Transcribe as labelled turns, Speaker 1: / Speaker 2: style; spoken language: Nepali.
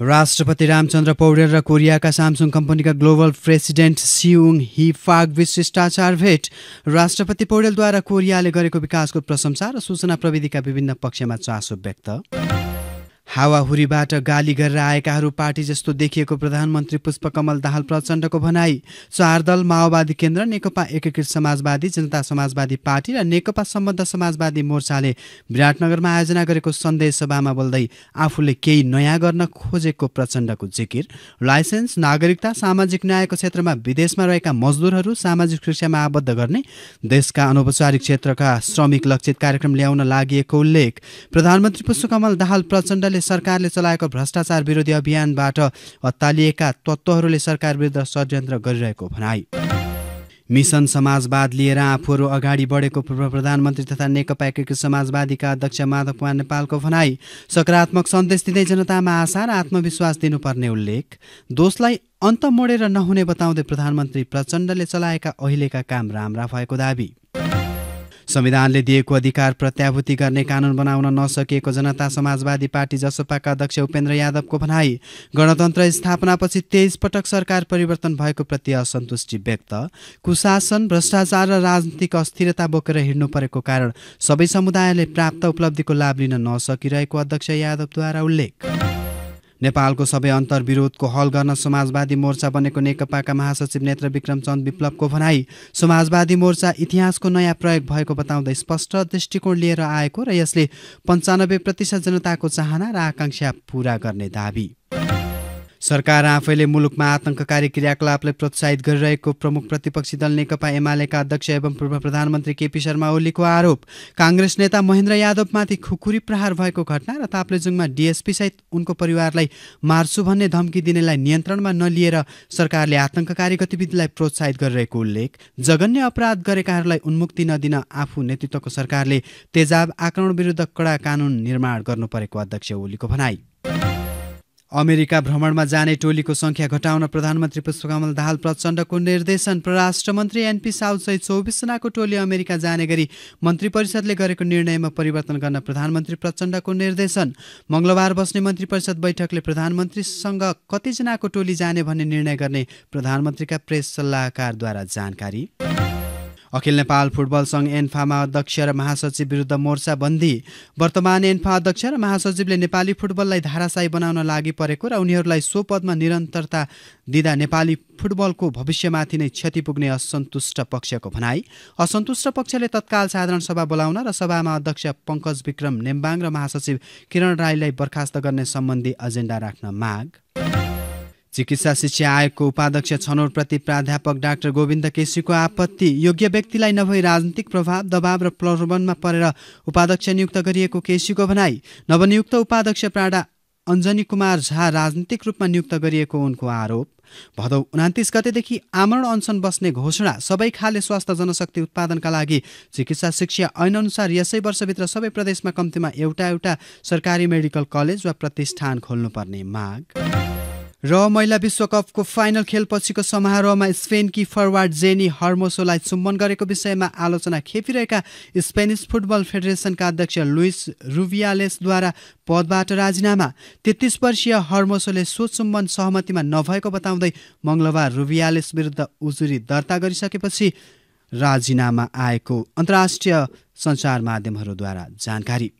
Speaker 1: राष्ट्रपति रामचन्द्र पौडेल र कोरियाका सामसुङ कम्पनीका ग्लोबल प्रेसिडेन्ट सिउङ हि फाग शिष्टाचार भेट राष्ट्रपति पौडेलद्वारा कोरियाले गरेको विकासको प्रशंसा र सूचना प्रविधिका विभिन्न पक्षमा चासो व्यक्त। हावाहुरीबाट गाली गरेर आएकाहरू पार्टी जस्तो देखिएको प्रधानमन्त्री पुष्पकमल दाहाल प्रचण्डको भनाई चार दल माओवादी केन्द्र नेकपा एकीकृत समाजवादी जनता समाजवादी पार्टी र नेकपा सम्बद्ध समाजवादी मोर्चाले विराटनगरमा आयोजना गरेको सन्देश सभामा बोल्दै आफूले केही नयाँ गर्न खोजेको प्रचण्डको जिकिर। लाइसेन्स नागरिकता सामाजिक न्यायको क्षेत्रमा विदेशमा रहेका मजदुरहरू सामाजिक सुरक्षामा आबद्ध गर्ने देशका अनौपचारिक क्षेत्रका श्रमिक लक्षित कार्यक्रम ल्याउन लागि उल्लेख। प्रधानमन्त्री पुष्पकमल दाहाल प्रचण्डले सरकारले चलाएको भ्रष्टाचार विरोधी अभियानबाट हत्तालिएका तत्त्वहरूले सरकार विरुद्ध षड्यन्त्र गरिरहेको भनाई। मिसन समाजवाद लिएर आफूहरू अगाडि बढेको पूर्व प्रधानमन्त्री तथा नेकपा एकीकृत समाजवादीका अध्यक्ष माधव कुमार नेपालको भनाई। सकारात्मक सन्देश दिँदै जनतामा आशा र आत्मविश्वास दिनुपर्ने उल्लेख। दोषलाई अन्त मोडेर नहुने बताउँदै प्रधानमन्त्री प्रचण्डले चलाएका अहिलेका काम राम्रा भएको दावी। संविधानले दिएको अधिकार प्रत्याभूति गर्ने कानुन बनाउन नसकिएको जनता समाजवादी पार्टी जसपाका अध्यक्ष उपेन्द्र यादवको भनाई गणतन्त्र स्थापनापछि तेइस पटक सरकार परिवर्तन भएको प्रति असन्तुष्टि व्यक्त कुशासन भ्रष्टाचार र राजनीतिक अस्थिरता बोकेर हिँड्नु परेको कारण सबै समुदायले प्राप्त उपलब्धिको लाभ लिन नसकिरहेको अध्यक्ष यादवद्वारा उल्लेख। नेपालको सबै अन्तर्विरोधको हल गर्न समाजवादी मोर्चा बनेको नेकपाका महासचिव नेत्र विक्रम चन्द विप्लवको भनाई समाजवादी मोर्चा इतिहासको नयाँ प्रयोग भएको बताउँदै स्पष्ट दृष्टिकोण लिएर आएको र यसले पन्चानब्बे प्रतिशत जनताको चाहना र आकाङ्क्षा पूरा गर्ने दावी। सरकार आफैले मुलुकमा आतंककारी क्रियाकलापलाई प्रोत्साहित गरिरहेको प्रमुख प्रतिपक्षी दल नेकपा एमालेका अध्यक्ष एवं पूर्व प्रधानमन्त्री केपी शर्मा ओलीको आरोप। काङ्ग्रेस नेता महेन्द्र यादवमाथि खुकुरी प्रहार भएको घटना र ताप्लेजुङमा सहित उनको परिवारलाई मार्छु भन्ने धम्की दिनेलाई नियन्त्रणमा नलिएर सरकारले आतंककारी गतिविधिलाई प्रोत्साहित गरिरहेको उल्लेख जघन्य अपराध गरेकाहरूलाई उन्मुक्ति नदिन आफू नेतृत्वको सरकारले तेजाब आक्रमण विरुद्ध कडा कानुन निर्माण गर्नु परेको अध्यक्ष ओलीको भनाई। अमेरिका भ्रमणमा जाने टोलीको संख्या घटाउन प्रधानमन्त्री पुष्पकमल दाहाल प्रचण्डको निर्देशन। परराष्ट्र मन्त्री एनपी साउदसहित चौबिसजनाको टोली अमेरिका जाने गरी मन्त्री परिषदले गरेको निर्णयमा परिवर्तन गर्न प्रधानमन्त्री प्रचण्डको निर्देशन। मङ्गलबार बस्ने मन्त्री परिषद बैठकले प्रधानमन्त्रीसँग कतिजनाको टोली जाने भन्ने निर्णय गर्ने प्रधानमन्त्रीका प्रेस सल्लाहकारद्वारा जानकारी। अखिल नेपाल फुटबल सङ्घ एन्फामा अध्यक्ष र महासचिव विरुद्ध मोर्चा बन्दी। वर्तमान एन्फा अध्यक्ष र महासचिवले नेपाली फुटबललाई धाराशाही बनाउन लागि परेको र उनीहरूलाई सो पदमा निरन्तरता दिँदा नेपाली फुटबलको भविष्यमाथि नै क्षति पुग्ने असन्तुष्ट पक्षको भनाई। असन्तुष्ट पक्षले तत्काल साधारण सभा बोलाउन र सभामा अध्यक्ष पङ्कज विक्रम नेम्बाङ र महासचिव किरण राईलाई बर्खास्त गर्ने सम्बन्धी एजेन्डा राख्न माग। चिकित्सा शिक्षा आयोगको उपाध्यक्ष छनौटप्रति प्राध्यापक डाक्टर गोविन्द केसीको आपत्ति। योग्य व्यक्तिलाई नभई राजनीतिक प्रभाव दबाव र प्रलोभनमा परेर उपाध्यक्ष नियुक्त गरिएको केसीको भनाई। नवनियुक्त उपाध्यक्ष प्राडा अञ्जनी कुमार झा राजनीतिक रूपमा नियुक्त गरिएको उनको आरोप। भदौ उनातिस गतेदेखि आमरण अनसन बस्ने घोषणा सबै खाले स्वास्थ्य जनशक्ति उत्पादनका लागि चिकित्सा शिक्षा ऐनअनुसार यसै वर्षभित्र सबै प्रदेशमा कम्तीमा एउटा एउटा सरकारी मेडिकल कलेज वा प्रतिष्ठान खोल्नुपर्ने माग। र महिला विश्वकपको फाइनल खेलपछिको समारोहमा स्पेनकी फरवार्ड जेनी हर्मोसोलाई चुम्बन गरेको विषयमा आलोचना खेपिरहेका स्पेनिस फुटबल फेडरेसनका अध्यक्ष लुइस रुभियालेसद्वारा पदबाट राजीनामा। तेत्तिस वर्षीय हर्मोसोले सो चुम्बन सहमतिमा नभएको बताउँदै मङ्गलबार रुभियालेस विरुद्ध उजुरी दर्ता गरिसकेपछि राजीनामा आएको। अन्तर्राष्ट्रिय सञ्चार माध्यमहरूद्वारा जानकारी।